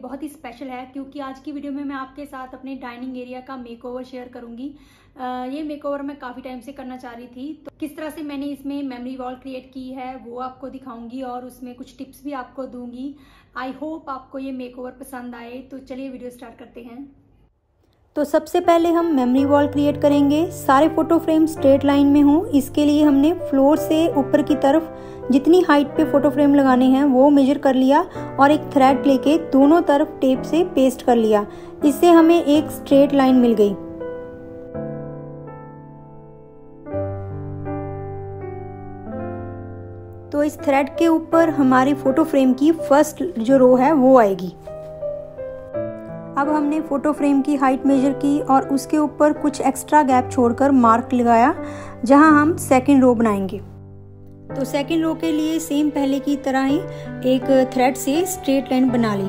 बहुत ही स्पेशल है, क्योंकि आज की वीडियो में मैं आपके साथ अपने डाइनिंग एरिया का मेकओवर शेयर करूँगी। ये मेकओवर मैं काफ़ी टाइम से करना चाह रही थी। तो किस तरह से मैंने इसमें मेमोरी वॉल क्रिएट की है, वो आपको दिखाऊँगी और उसमें कुछ टिप्स भी आपको दूँगी। आई होप आपको ये मेकओवर पसंद आए। तो चलिए वीडियो स्टार्ट करते हैं। तो सबसे पहले हम मेमोरी वॉल क्रिएट करेंगे। सारे फ़ोटो फ्रेम स्ट्रेट लाइन में हों। इसके लिए हमने फ्लोर से ऊपर की तरफ़ जितनी हाइट पे फ़ोटो फ्रेम लगाने हैं, वो मेजर कर लिया और एक थ्रेड लेके दोनों तरफ़ टेप से पेस्ट कर लिया। इससे हमें एक स्ट्रेट लाइन मिल गई। तो इस थ्रेड के ऊपर हमारी फ़ोटो फ्रेम की फ़र्स्ट जो रो है, वो आएगी। अब हमने फ़ोटो फ्रेम की हाइट मेजर की और उसके ऊपर कुछ एक्स्ट्रा गैप छोड़कर मार्क लगाया, जहाँ हम सेकंड रो बनाएँगे। तो सेकंड रो के लिए सेम पहले की तरह ही एक थ्रेड से स्ट्रेट लाइन बना ली।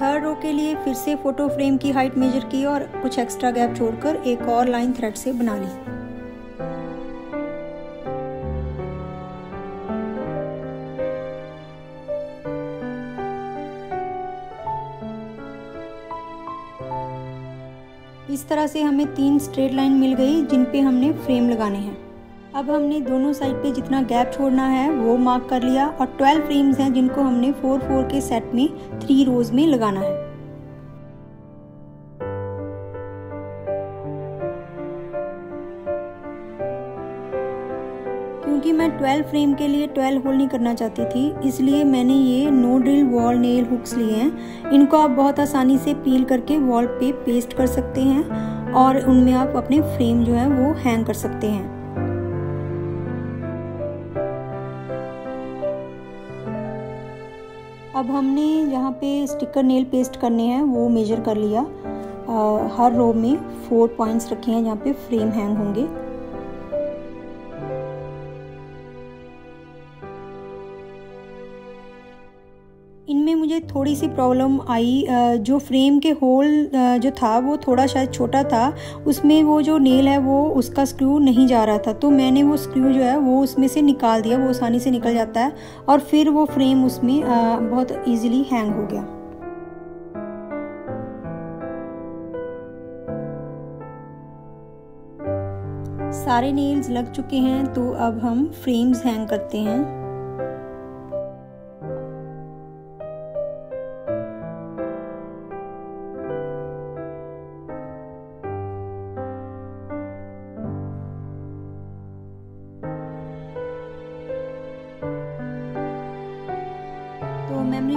थर्ड रो के लिए फिर से फ़ोटो फ्रेम की हाइट मेजर की और कुछ एक्स्ट्रा गैप छोड़कर एक और लाइन थ्रेड से बना ली। इस तरह से हमें तीन स्ट्रेट लाइन मिल गई जिन पे हमने फ्रेम लगाने हैं। अब हमने दोनों साइड पे जितना गैप छोड़ना है, वो मार्क कर लिया और 12 फ्रेम्स हैं जिनको हमने 4 4 के सेट में थ्री रोज में लगाना है। क्योंकि मैं 12 फ्रेम के लिए 12 होल नहीं करना चाहती थी इसलिए मैंने ये no drill wall nail hooks लिए हैं। इनको आप बहुत आसानी से पील करके वॉल पे पेस्ट कर सकते हैं और उनमें आप अपने फ्रेम जो है वो हैंग कर सकते हैं। अब हमने यहाँ पे स्टिकर नेल पेस्ट करने हैं वो मेजर कर लिया। आ, हर रो में फोर पॉइंट्स रखे हैं जहाँ पे फ्रेम हैंग होंगे। इनमें मुझे थोड़ी सी प्रॉब्लम आई जो फ्रेम के होल जो था, वो थोड़ा शायद छोटा था, उसमें वो जो नेल है, वो उसका स्क्रू नहीं जा रहा था। तो मैंने वो स्क्रू जो है, वो उसमें से निकाल दिया, वो आसानी से निकल जाता है और फिर वो फ्रेम उसमें बहुत ईजिली हैंग हो गया। सारे नेल्स लग चुके हैं तो अब हम फ्रेम्स हैंग करते हैं।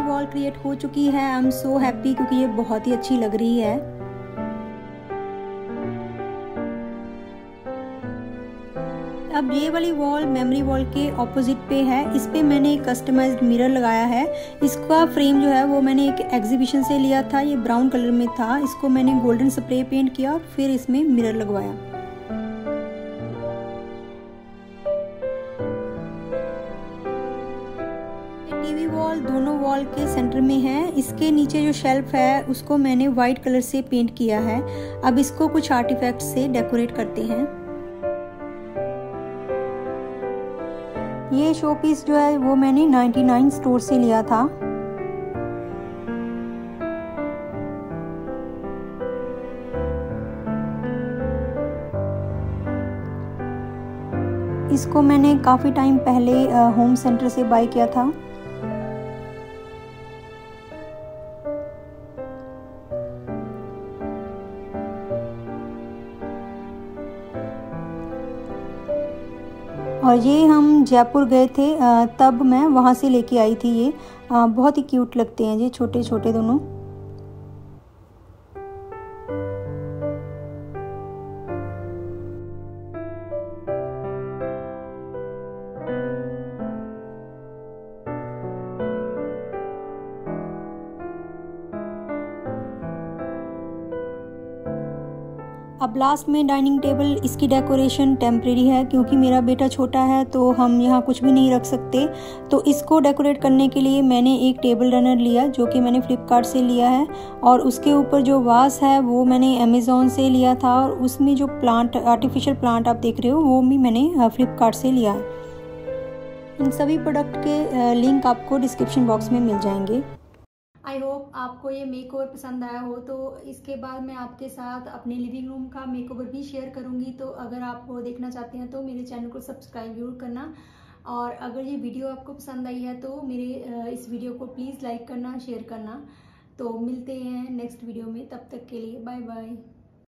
वॉल क्रिएट हो चुकी है। आई एम सो हैप्पी क्योंकि ये बहुत ही अच्छी लग रही है। अब ये वाली वॉल मेमोरी वॉल के ऑपोजिट पे है। इस पे मैंने एक कस्टमाइज्ड मिरर लगाया है। इसका फ्रेम जो है वो मैंने एक एग्जीबिशन से लिया था। ये ब्राउन कलर में था। इसको मैंने गोल्डन स्प्रे पेंट किया फिर इसमें मिरर लगवाया। वॉल के सेंटर में है। इसके नीचे जो शेल्फ है, उसको मैंने वाइट कलर से पेंट किया है। अब इसको कुछ आर्टिफैक्ट से डेकोरेट करते हैं। ये शो पीस जो है, वो मैंने 99 स्टोर से लिया था। इसको मैंने काफ़ी टाइम पहले होम सेंटर से बाय किया था। और ये हम जयपुर गए थे तब मैं वहाँ से लेके आई थी ये। बहुत ही क्यूट लगते हैं ये छोटे छोटे दोनों। अब लास्ट में डाइनिंग टेबल इसकी डेकोरेशन टेम्प्रेरी है, क्योंकि मेरा बेटा छोटा है तो हम यहाँ कुछ भी नहीं रख सकते। तो इसको डेकोरेट करने के लिए मैंने एक टेबल रनर लिया, जो कि मैंने फ़्लिपकार्ट से लिया है, और उसके ऊपर जो वास है, वो मैंने अमेज़ोन से लिया था, और उसमें जो प्लांट आर्टिफिशियल प्लांट आप देख रहे हो, वो भी मैंने फ़्लिपकार्ट से लिया है। इन सभी प्रोडक्ट के लिंक आपको डिस्क्रिप्शन बॉक्स में मिल जाएँगे। आई होप आपको ये मेक ओवर पसंद आया हो तो इसके बाद मैं आपके साथ अपने लिविंग रूम का मेक ओवर भी शेयर करूँगी। तो अगर आप वो देखना चाहते हैं तो मेरे चैनल को सब्सक्राइब ज़रूर करना। और अगर ये वीडियो आपको पसंद आई है तो मेरे इस वीडियो को प्लीज़ लाइक करना शेयर करना। तो मिलते हैं नेक्स्ट वीडियो में। तब तक के लिए बाय बाय